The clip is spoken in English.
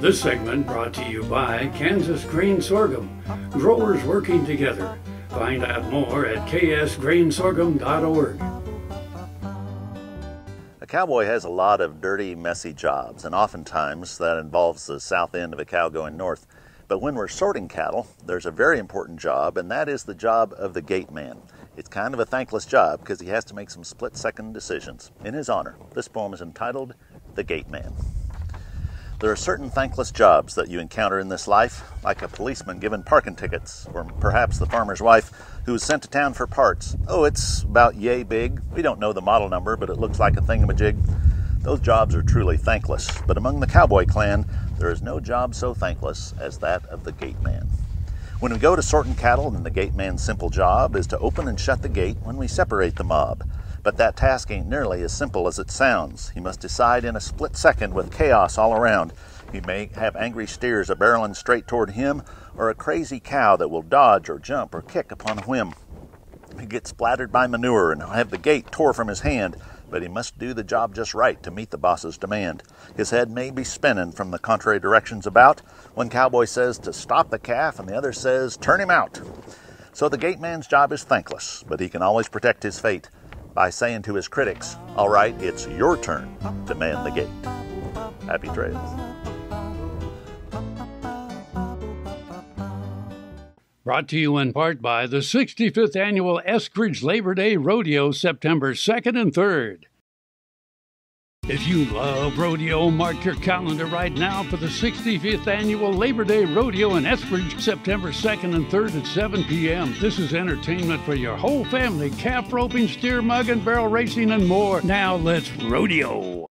This segment brought to you by Kansas Grain Sorghum, growers working together. Find out more at ksgrainsorghum.org. A cowboy has a lot of dirty, messy jobs, and oftentimes that involves the south end of a cow going north. But when we're sorting cattle, there's a very important job, and that is the job of the gate man. It's kind of a thankless job because he has to make some split second decisions. In his honor, this poem is entitled The Gate Man. There are certain thankless jobs that you encounter in this life, like a policeman given parking tickets, or perhaps the farmer's wife who is sent to town for parts. Oh, it's about yay big. We don't know the model number, but it looks like a thingamajig. Those jobs are truly thankless, but among the cowboy clan, there is no job so thankless as that of the gate man. When we go to sorting cattle, then the gate man's simple job is to open and shut the gate when we separate the mob. But that task ain't nearly as simple as it sounds. He must decide in a split second with chaos all around. He may have angry steers a barreling straight toward him, or a crazy cow that will dodge or jump or kick upon a whim. He gets splattered by manure and have the gate tore from his hand, but he must do the job just right to meet the boss's demand. His head may be spinning from the contrary directions about. One cowboy says to stop the calf, and the other says turn him out. So the gate man's job is thankless, but he can always protect his fate by saying to his critics, All right, it's your turn to man the gate. Happy trails. Brought to you in part by the 65th Annual Eskridge Labor Day Rodeo, September 2nd and 3rd. If you love rodeo, mark your calendar right now for the 65th Annual Labor Day Rodeo in Eskridge, September 2nd and 3rd at 7 p.m. This is entertainment for your whole family calf roping, steer mugging, barrel racing, and more. Now let's rodeo.